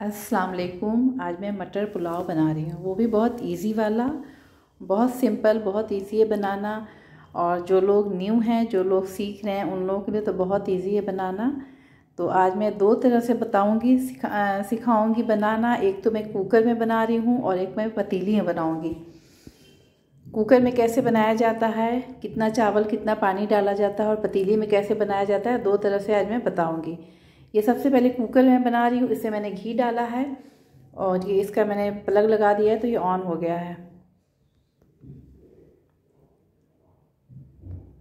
अस्सलाम वालेकुम आज मैं मटर पुलाव बना रही हूँ। वो भी बहुत इजी वाला, बहुत सिंपल बहुत इजी है बनाना। और जो लोग न्यू हैं, जो लोग सीख रहे हैं, उन लोगों के लिए तो बहुत इजी है बनाना। तो आज मैं दो तरह से बताऊँगी, सिखा सिखाऊँगी बनाना। एक तो मैं कुकर में बना रही हूँ और एक मैं पतीली में बनाऊँगी। कुकर में कैसे बनाया जाता है, कितना चावल, कितना पानी डाला जाता है और पतीली में कैसे बनाया जाता है, दो तरह से आज मैं बताऊँगी। ये सबसे पहले कुकर में बना रही हूँ, इससे मैंने घी डाला है और ये इसका मैंने प्लग लगा दिया है तो ये ऑन हो गया है।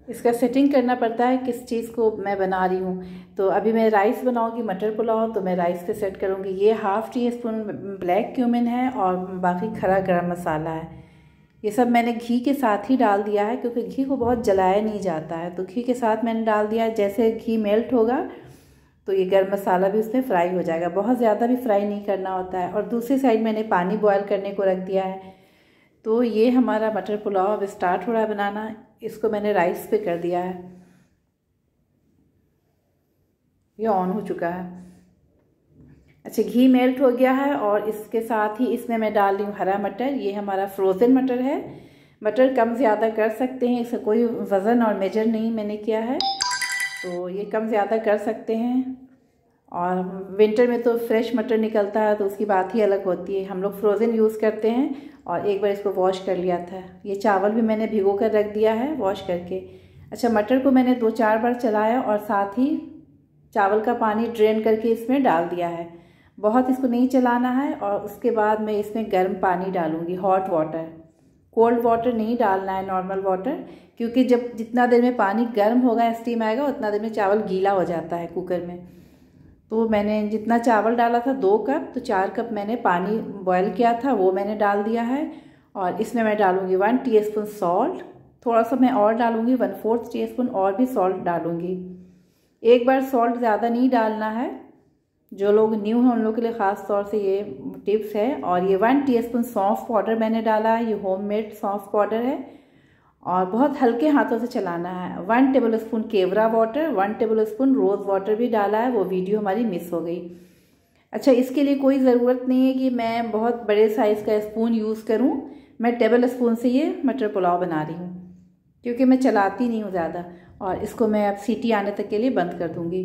इसका सेटिंग करना पड़ता है किस चीज़ को मैं बना रही हूँ। तो अभी मैं राइस बनाऊँगी मटर पुलाव तो मैं राइस पे सेट करूँगी। ये half teaspoon black cumin है और बाकी खरा गरम मसाला है। ये सब मैंने घी के साथ ही डाल दिया है, क्योंकि घी को बहुत जलाया नहीं जाता है। तो घी के साथ मैंने डाल दिया जैसे घी मेल्ट होगा तो ये गर्म मसाला भी उसमें फ्राई हो जाएगा। बहुत ज़्यादा भी फ्राई नहीं करना होता है। और दूसरी साइड मैंने पानी बॉयल करने को रख दिया है। तो ये हमारा मटर पुलाव अब स्टार्ट हो रहा है बनाना। इसको मैंने राइस पे कर दिया है। ये ऑन हो चुका है। अच्छा घी मेल्ट हो गया है और इसके साथ ही इसमें मैं डाल रही हूँ हरा मटर। ये हमारा फ्रोज़न मटर है। मटर कम ज़्यादा कर सकते हैं। इसका कोई वज़न और मेजर नहीं मैंने किया है। तो ये कम ज़्यादा कर सकते हैं। और विंटर में तो फ्रेश मटर निकलता है तो उसकी बात ही अलग होती है। हम लोग फ्रोज़न यूज़ करते हैं और एक बार इसको वॉश कर लिया था। ये चावल भी मैंने भिगो कर रख दिया है वॉश करके। अच्छा मटर को मैंने दो चार बार चलाया और साथ ही चावल का पानी ड्रेन करके इसमें डाल दिया है। बहुत इसको नहीं चलाना है और उसके बाद मैं इसमें गर्म पानी डालूँगी, हॉट वाटर। कोल्ड वाटर नहीं डालना है, नॉर्मल वाटर, क्योंकि जब जितना देर में पानी गर्म होगा स्टीम आएगा, उतना देर में चावल गीला हो जाता है कुकर में। तो मैंने जितना चावल डाला था, दो कप तो चार कप मैंने पानी बॉयल किया था, वो मैंने डाल दिया है। और इसमें मैं डालूँगी वन टी सॉल्ट थोड़ा सा मैं और डालूँगी वन फोर्थ टी और भी सॉल्ट डालूँगी। एक बार सॉल्ट ज़्यादा नहीं डालना है जो लोग न्यू हैं, उन लोगों के लिए ख़ास तौर से ये टिप्स है। और ये वन टीस्पून सौंफ पाउडर मैंने डाला है। ये होममेड सौंफ पाउडर है। और बहुत हल्के हाथों से चलाना है। One tablespoon kewra water one tablespoon rose water भी डाला है। वो वीडियो हमारी मिस हो गई। अच्छा इसके लिए कोई ज़रूरत नहीं है कि मैं बहुत बड़े साइज़ का स्पून यूज़ करूँ। मैं टेबल स्पून से ये मटर पुलाव बना रही हूँ। क्योंकि मैं चलाती नहीं हूँ ज़्यादा। और इसको मैं अब सीटी आने तक के लिए बंद कर दूँगी।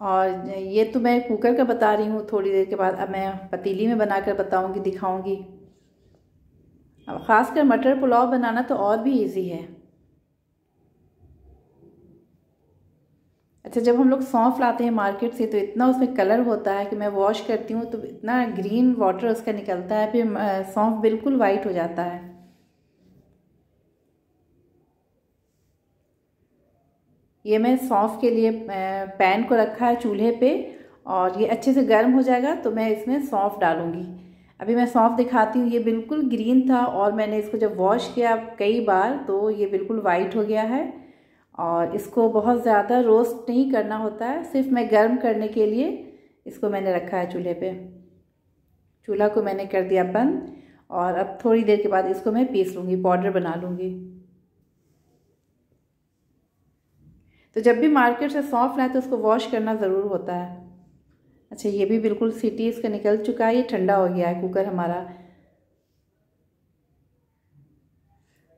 और ये तो मैं कुकर का बता रही हूँ, थोड़ी देर के बाद अब मैं पतीली में बनाकर बताऊँगी, दिखाऊँगी। अब ख़ासकर मटर पुलाव बनाना तो और भी इजी है। अच्छा जब हम लोग सौंफ लाते हैं मार्केट से तो इतना उसमें कलर होता है कि मैं वॉश करती हूँ तो इतना ग्रीन वाटर उसका निकलता है, फिर सौंफ बिल्कुल वाइट हो जाता है। ये मैं सौंफ के लिए पैन को रखा है चूल्हे पे और ये अच्छे से गर्म हो जाएगा तो मैं इसमें सौंफ डालूँगी। अभी मैं सौंफ दिखाती हूँ, ये बिल्कुल ग्रीन था और मैंने इसको जब वॉश किया कई बार तो ये बिल्कुल वाइट हो गया है और इसको बहुत ज़्यादा रोस्ट नहीं करना होता है, सिर्फ़ मैं गर्म करने के लिए इसको मैंने रखा है चूल्हे पे। चूल्हा को मैंने कर दिया बंद और अब थोड़ी देर के बाद इसको मैं पीस लूँगी, पाउडर बना लूँगी। तो जब भी मार्केट से सौंफ लाए तो उसको वॉश करना ज़रूर होता है। अच्छा ये भी बिल्कुल सीटी इसका निकल चुका है, ये ठंडा हो गया है कुकर हमारा।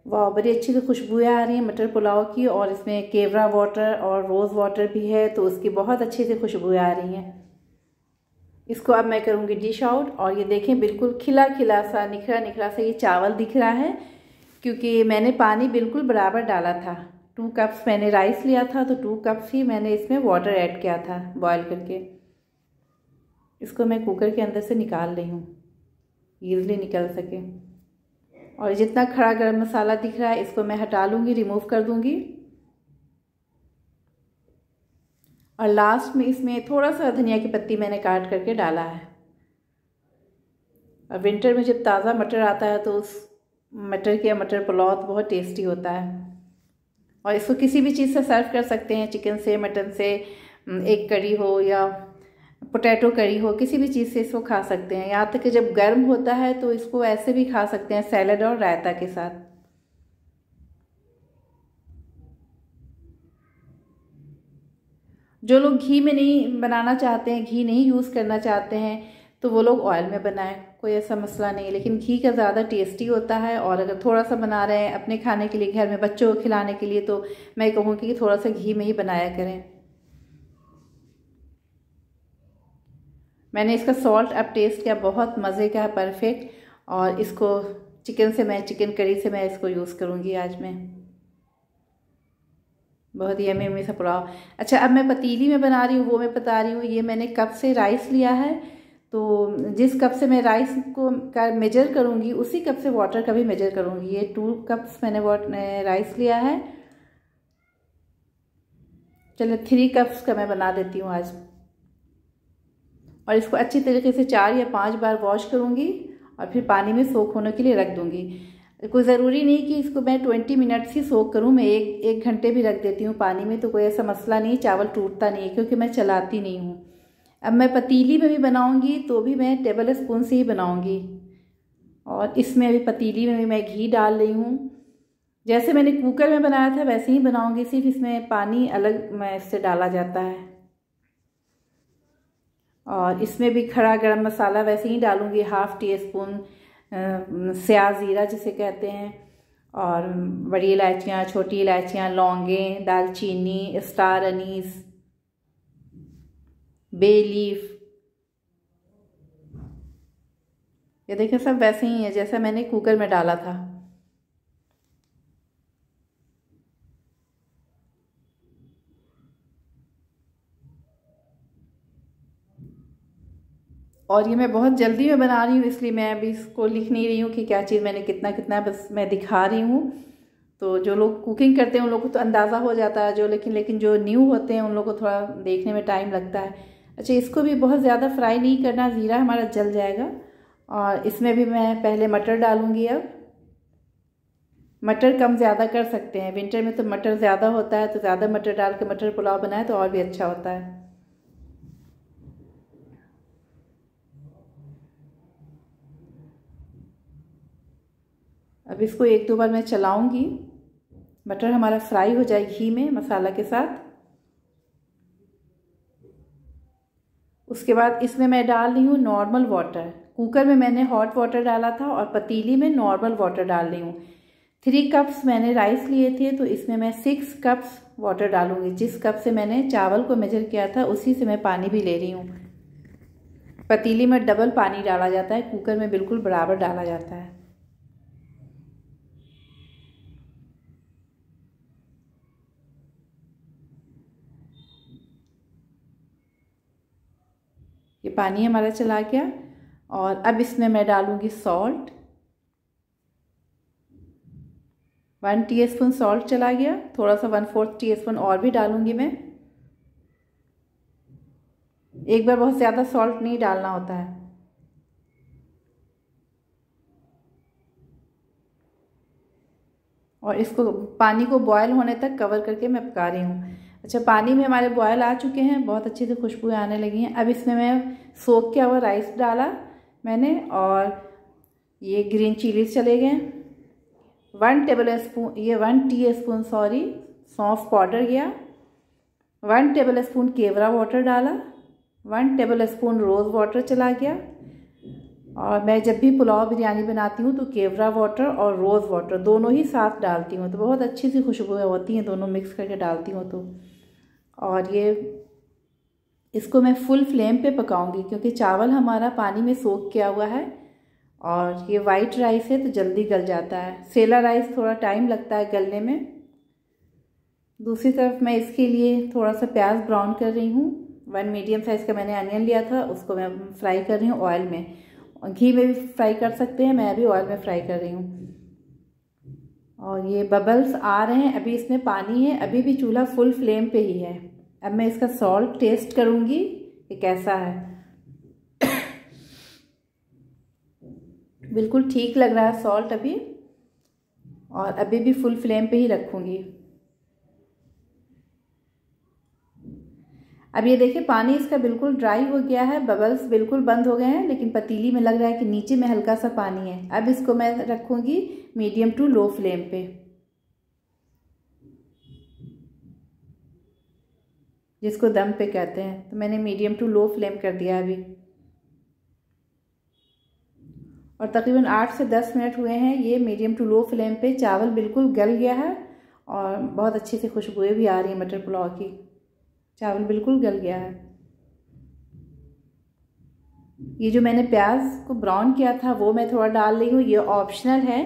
वाह, बड़ी अच्छी सी खुशबुएँ आ रही हैं मटर पुलाव की और इसमें केवरा वाटर और रोज़ वाटर भी है तो उसकी बहुत अच्छी सी खुशबुएँ आ रही हैं। इसको अब मैं करूँगी डिश आउट और ये देखें बिल्कुल खिला खिला सा निखरा निखरा सा ये चावल दिख रहा है, क्योंकि मैंने पानी बिल्कुल बराबर डाला था। टू कप्स मैंने राइस लिया था तो टू कप्स ही मैंने इसमें वाटर ऐड किया था बॉईल करके। इसको मैं कुकर के अंदर से निकाल रही हूँ ईजली निकल सके। और जितना खड़ा गरम मसाला दिख रहा है, इसको मैं हटा लूँगी रिमूव कर दूँगी। और लास्ट में इसमें थोड़ा सा धनिया की पत्ती मैंने काट करके डाला है। और विंटर में जब ताज़ा मटर आता है तो उस मटर के मटर पुलाव बहुत टेस्टी होता है। और इसको किसी भी चीज़ से सर्व कर सकते हैं चिकन से मटन से एक करी हो या पोटैटो करी हो, किसी भी चीज़ से इसको खा सकते हैं। यहाँ तक कि जब गर्म होता है तो इसको ऐसे भी खा सकते हैं सैलड और रायता के साथ। जो लोग घी में नहीं बनाना चाहते हैं, घी नहीं यूज़ करना चाहते हैं तो वो लोग ऑयल में बनाएँ, कोई ऐसा मसला नहीं। लेकिन घी का ज़्यादा टेस्टी होता है और अगर थोड़ा सा बना रहे हैं अपने खाने के लिए, घर में बच्चों को खिलाने के लिए तो मैं कहूँगी कि थोड़ा सा घी में ही बनाया करें। मैंने इसका सॉल्ट अब टेस्ट किया, बहुत मज़े का है परफेक्ट और इसको चिकन से मैं चिकन करी से मैं इसको यूज़ करूँगी आज मैं। बहुत यमी यमी सा पुलाव। अच्छा अब मैं पतीली में बना रही हूँ, वो मैं बता रही हूँ, ये मैंने कप से राइस लिया है? तो जिस कप से मैं राइस को का मेजर करूँगी, उसी कप से वाटर का भी मेजर करूँगी। ये टू कप्स मैंने राइस लिया है। चलो थ्री कप्स का मैं बना देती हूँ आज। और इसको अच्छी तरीके से चार या पाँच बार वॉश करूँगी और फिर पानी में सोख होने के लिए रख दूँगी। कोई ज़रूरी नहीं कि इसको मैं ट्वेंटी मिनट्स ही सोख करूँ, मैं एक एक घंटे भी रख देती हूँ पानी में तो कोई ऐसा मसला नहीं, चावल टूटता नहीं है, क्योंकि मैं चलाती नहीं हूँ। अब मैं पतीली में भी बनाऊँगी तो भी मैं टेबल स्पून से ही बनाऊँगी। और इसमें अभी पतीली में भी मैं घी डाल रही हूँ। जैसे मैंने कुकर में बनाया था वैसे ही बनाऊँगी, सिर्फ़ इसमें पानी अलग मैं इससे डाला जाता है। और इसमें भी खड़ा गरम मसाला वैसे ही डालूँगी, हाफ़ टी स्पून स्या ज़ीरा जिसे कहते हैं। और बड़ी इलायचियाँ, छोटी इलायचियाँ, लौंगे, दालचीनी, स्टार अनीस बे लीफ ये देखिए, सब वैसे ही है, जैसा मैंने कुकर में डाला था। और ये मैं बहुत जल्दी में बना रही हूँ, इसलिए मैं अभी इसको लिख नहीं रही हूँ कि क्या चीज़ मैंने कितना कितना बस मैं दिखा रही हूँ। तो जो लोग कुकिंग करते हैं, उन लोगों को तो अंदाज़ा हो जाता है जो, लेकिन लेकिन जो न्यू होते हैं, उन लोगों को थोड़ा देखने में टाइम लगता है। अच्छा इसको भी बहुत ज़्यादा फ्राई नहीं करना, ज़ीरा हमारा जल जाएगा। और इसमें भी मैं पहले मटर डालूँगी अब। मटर कम ज़्यादा कर सकते हैं। विंटर में तो मटर ज़्यादा होता है तो ज़्यादा मटर डाल के मटर पुलाव बनाए तो और भी अच्छा होता है। अब इसको एक दो बार मैं चलाऊँगी। मटर हमारा फ्राई हो जाए घी में, मसाला के साथ। उसके बाद इसमें मैं डाल रही हूँ नॉर्मल वाटर कुकर में मैंने हॉट वाटर डाला था और पतीली में नॉर्मल वाटर डाल रही हूँ। थ्री कप्स मैंने राइस लिए थे तो इसमें मैं सिक्स कप्स वाटर डालूँगी। जिस कप से मैंने चावल को मेजर किया था, उसी से मैं पानी भी ले रही हूँ। पतीली में डबल पानी डाला जाता है, कुकर में बिल्कुल बराबर डाला जाता है ये पानी हमारा चला गया और अब इसमें मैं डालूँगी सॉल्ट वन टीस्पून सॉल्ट चला गया. थोड़ा सा वन फोर्थ टीस्पून और भी डालूँगी मैं. एक बार बहुत ज़्यादा सॉल्ट नहीं डालना होता है. और इसको पानी को बॉयल होने तक कवर करके मैं पका रही हूँ। अच्छा पानी में हमारे बॉयल आ चुके हैं, बहुत अच्छी से खुशबू आने लगी हैं। अब इसमें मैं सोख किया हुआ राइस डाला मैंने और ये ग्रीन चिलीज चले गए। वन टेबल स्पून ये वन टी स्पून सॉरी सौंफ पाउडर गया। One tablespoon kewra water डाला। One tablespoon rose water चला गया। और मैं जब भी पुलाव बिरयानी बनाती हूँ तो केवरा वाटर और रोज़ वाटर दोनों ही साथ डालती हूँ। तो बहुत अच्छी सी खुशबू होती हैं दोनों मिक्स करके डालती हूँ तो। और ये, इसको मैं फुल फ्लेम पे पकाऊँगी क्योंकि चावल हमारा पानी में सोख किया हुआ है और ये वाइट राइस है तो जल्दी गल जाता है। सेला राइस थोड़ा टाइम लगता है गलने में। दूसरी तरफ़ मैं इसके लिए थोड़ा सा प्याज ब्राउन कर रही हूँ। वन मीडियम साइज़ का मैंने अनियन लिया था, उसको मैं फ्राई कर रही हूँ ऑयल में। घी में भी फ्राई कर सकते हैं, मैं अभी ऑयल में फ्राई कर रही हूँ। और ये बबल्स आ रहे हैं, अभी इसमें पानी है, अभी भी चूल्हा फुल फ्लेम पे ही है। अब मैं इसका सॉल्ट टेस्ट करूँगी कि कैसा है। बिल्कुल ठीक लग रहा है सॉल्ट अभी, और अभी भी फुल फ्लेम पे ही रखूँगी। अब ये देखिए, पानी इसका बिल्कुल ड्राई हो गया है बबल्स बिल्कुल बंद हो गए हैं, लेकिन पतीली में लग रहा है कि नीचे में हल्का सा पानी है। अब इसको मैं रखूँगी मीडियम टू लो फ्लेम पे। जिसको दम पे कहते हैं। तो मैंने मीडियम टू लो फ्लेम कर दिया अभी। और तकरीबन आठ से दस मिनट हुए हैं, ये मीडियम टू लो फ्लेम पे चावल बिल्कुल गल गया है, और बहुत अच्छी से खुशबुएँ भी आ रही हैं मटर पुलाव की। चावल बिल्कुल गल गया है। ये जो मैंने प्याज को ब्राउन किया था, वो मैं थोड़ा डाल रही हूँ। ये ऑप्शनल है।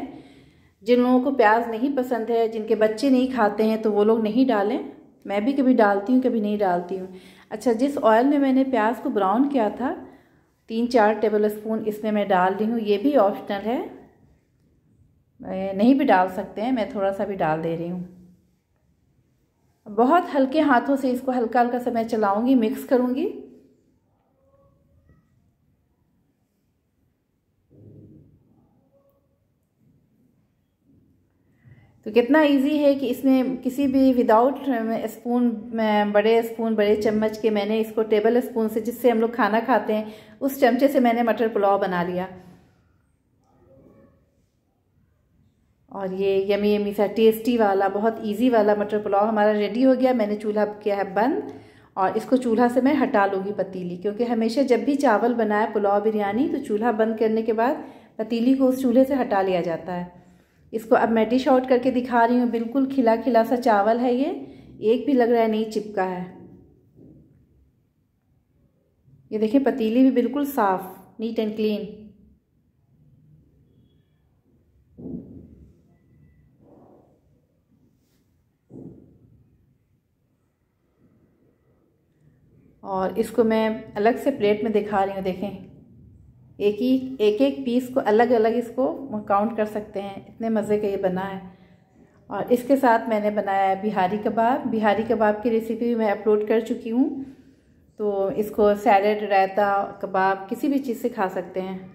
जिन लोगों को प्याज नहीं पसंद है, जिनके बच्चे नहीं खाते हैं तो वो लोग नहीं डालें। मैं भी कभी डालती हूँ, कभी नहीं डालती हूँ। अच्छा जिस ऑयल में मैंने प्याज को ब्राउन किया था, तीन चार टेबल स्पून इसमें मैं डाल रही हूँ। ये भी ऑप्शनल है। नहीं भी डाल सकते हैं, मैं थोड़ा सा भी डाल दे रही हूँ। बहुत हल्के हाथों से इसको हल्का हल्का सा मैं चलाऊँगी मिक्स करूँगी। तो कितना इजी है कि इसमें किसी भी विदाउट स्पून बड़े स्पून बड़े चम्मच के मैंने इसको टेबल स्पून से, जिससे हम लोग खाना खाते हैं, उस चमचे से मैंने मटर पुलाव बना लिया। और ये यमी यमी सा टेस्टी वाला, बहुत इजी वाला मटर पुलाव हमारा रेडी हो गया, मैंने चूल्हा किया है बंद और इसको चूल्हा से मैं हटा लूँगी पतीली, क्योंकि हमेशा जब भी चावल बनाए पुलाव बिरयानी तो चूल्हा बंद करने के बाद पतीली को उस चूल्हे से हटा लिया जाता है। इसको अब मैं डिश आउट करके दिखा रही हूँ, बिल्कुल खिला खिला सा चावल है ये, एक भी लग रहा है नहीं चिपका है। ये देखिए, पतीली भी बिल्कुल साफ़ नीट एंड क्लीन और इसको मैं अलग से प्लेट में दिखा रही हूँ, देखें। एक ही, एक एक पीस को अलग अलग इसको काउंट कर सकते हैं। इतने मज़े का ये बना है। और इसके साथ मैंने बनाया है बिहारी कबाब। बिहारी कबाब की रेसिपी भी मैं अपलोड कर चुकी हूँ। तो इसको सैलड रायता, कबाब, किसी भी चीज़ से खा सकते हैं।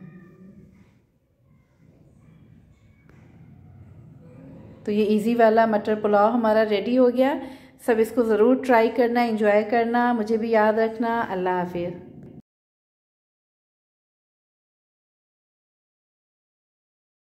तो ये इजी वाला मटर पुलाव हमारा रेडी हो गया। सब इसको ज़रूर ट्राई करना इंजॉय करना मुझे भी याद रखना। अल्लाह हाफिज़।